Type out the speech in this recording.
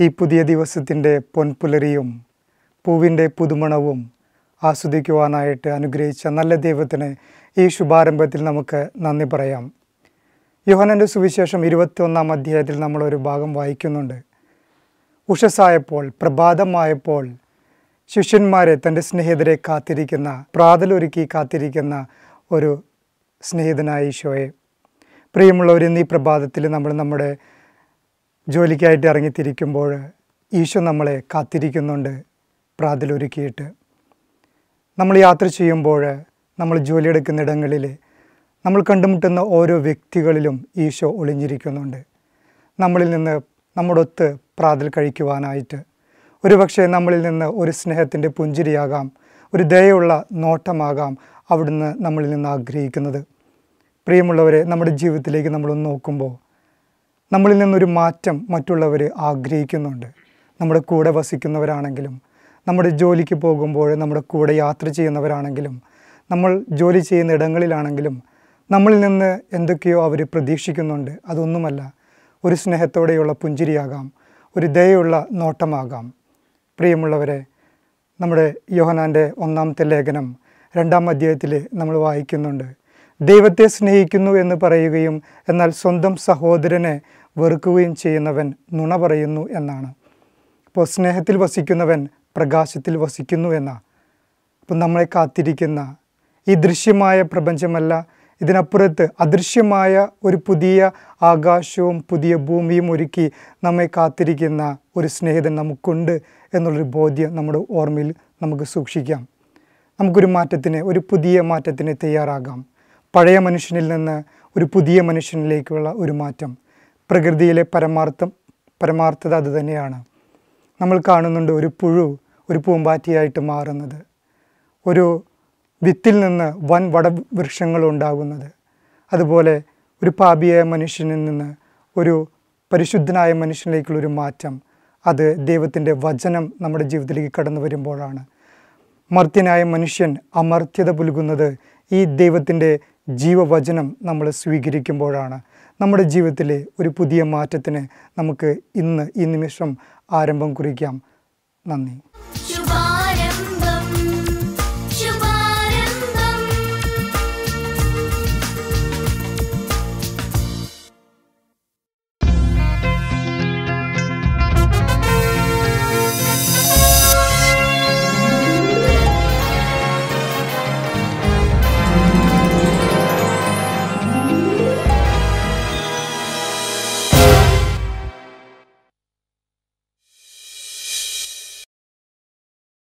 ഈ പുതിയ ദിവസത്തിന്റെ പൊൻപുലരിയും പൂവിന്റെ പുതുമണവും ആസ്വദിക്കുവാനായിട്ട് അനുഗ്രഹിച്ച നല്ല ദൈവത്തിന് ഈ ശുഭാരംഭത്തിൽ നമുക്ക് നന്ദി പറയാം. യോഹനന്റെ സുവിശേഷം ഇരുപത്തിയൊന്നാം അധ്യായത്തിൽ നമ്മളൊരു ഭാഗം വായിക്കുന്നുണ്ട്. ഉഷസ്സായപ്പോൾ പ്രഭാതമായപ്പോൾ ശിഷ്യന്മാരെ തന്റെ സ്നേഹിതരെ കാത്തിരിക്കുന്ന പ്രാതലൊരുക്കി കാത്തിരിക്കുന്ന ഒരു സ്നേഹിതനായ ഈശോയെ. പ്രിയമുള്ളവർ ഇന്ന് ഈ പ്രഭാതത്തിൽ നമ്മൾ നമ്മുടെ ജോലിക്കായിട്ട് ഇറങ്ങിത്തിരിക്കുമ്പോൾ ഈശോ നമ്മളെ കാത്തിരിക്കുന്നുണ്ട് പ്രാതിലൊരുക്കിയിട്ട്. നമ്മൾ യാത്ര ചെയ്യുമ്പോൾ നമ്മൾ ജോലിയെടുക്കുന്ന ഇടങ്ങളിൽ നമ്മൾ കണ്ടുമുട്ടുന്ന ഓരോ വ്യക്തികളിലും ഈശോ ഒളിഞ്ഞിരിക്കുന്നുണ്ട്. നമ്മളിൽ നിന്ന് നമ്മോടൊത്ത് പ്രാതൽ കഴിക്കുവാനായിട്ട്. ഒരുപക്ഷെ നമ്മളിൽ നിന്ന് ഒരു സ്നേഹത്തിന്റെ പുഞ്ചിരിയാകാം ഒരു ദയുള്ള നോട്ടമാകാം അവിടുന്ന് നമ്മളിൽ നിന്ന് ആഗ്രഹിക്കുന്നത്. പ്രിയമുള്ളവരെ നമ്മുടെ ജീവിതത്തിലേക്ക് നമ്മളൊന്ന് നോക്കുമ്പോൾ നമ്മളിൽ നിന്നൊരു മാറ്റം മറ്റുള്ളവർ ആഗ്രഹിക്കുന്നുണ്ട്. നമ്മുടെ കൂടെ വസിക്കുന്നവരാണെങ്കിലും നമ്മുടെ ജോലിക്ക് പോകുമ്പോൾ നമ്മുടെ കൂടെ യാത്ര ചെയ്യുന്നവരാണെങ്കിലും നമ്മൾ ജോലി ചെയ്യുന്ന ഇടങ്ങളിലാണെങ്കിലും നമ്മളിൽ നിന്ന് എന്തൊക്കെയോ അവർ പ്രതീക്ഷിക്കുന്നുണ്ട്. അതൊന്നുമല്ല ഒരു സ്നേഹത്തോടെയുള്ള പുഞ്ചിരിയാകാം ഒരു ദയുള്ള നോട്ടമാകാം. പ്രിയമുള്ളവരെ നമ്മുടെ യോഹനാന്റെ ഒന്നാമത്തെ ലേഖനം രണ്ടാം അധ്യായത്തിൽ നമ്മൾ വായിക്കുന്നുണ്ട്. ദൈവത്തെ സ്നേഹിക്കുന്നു എന്ന് പറയുകയും എന്നാൽ സ്വന്തം സഹോദരനെ വെറുക്കുകയും ചെയ്യുന്നവൻ നുണ പറയുന്നു എന്നാണ്. അപ്പോൾ സ്നേഹത്തിൽ വസിക്കുന്നവൻ പ്രകാശത്തിൽ വസിക്കുന്നു എന്ന. അപ്പം നമ്മളെ കാത്തിരിക്കുന്ന ഈ ദൃശ്യമായ പ്രപഞ്ചമല്ല ഇതിനപ്പുറത്ത് അദൃശ്യമായ ഒരു പുതിയ ആകാശവും പുതിയ ഭൂമിയും ഒരുക്കി നമ്മെ കാത്തിരിക്കുന്ന ഒരു സ്നേഹിതൻ നമുക്കുണ്ട് എന്നുള്ളൊരു ബോധ്യം നമ്മുടെ ഓർമ്മയിൽ നമുക്ക് സൂക്ഷിക്കാം. നമുക്കൊരു മാറ്റത്തിന് ഒരു പുതിയ മാറ്റത്തിന് തയ്യാറാകാം. പഴയ മനുഷ്യനിൽ നിന്ന് ഒരു പുതിയ മനുഷ്യനിലേക്കുള്ള ഒരു മാറ്റം. പ്രകൃതിയിലെ പരമാർത്ഥം പരമാർത്ഥത അത് തന്നെയാണ്. നമ്മൾ കാണുന്നുണ്ട് ഒരു പുഴു ഒരു പൂമ്പാറ്റിയായിട്ട് മാറുന്നത്. ഒരു വിത്തിൽ നിന്ന് വൻ വടവൃക്ഷങ്ങൾ ഉണ്ടാകുന്നത്. അതുപോലെ ഒരു പാപിയായ മനുഷ്യനിൽ നിന്ന് ഒരു പരിശുദ്ധനായ മനുഷ്യനിലേക്കുള്ളൊരു മാറ്റം. അത് ദൈവത്തിന്റെ വചനം നമ്മുടെ ജീവിതത്തിലേക്ക് കടന്നു വരുമ്പോഴാണ്. മർത്യനായ മനുഷ്യൻ അമർത്യത പുലുകുന്നത് ഈ ദൈവത്തിന്റെ ജീവവചനം നമ്മൾ സ്വീകരിക്കുമ്പോഴാണ് നമ്മുടെ ജീവിതത്തിലെ ഒരു പുതിയ മാറ്റത്തിന് നമുക്ക് ഇന്ന് ഈ നിമിഷം ആരംഭം കുറിക്കാം. നന്ദി.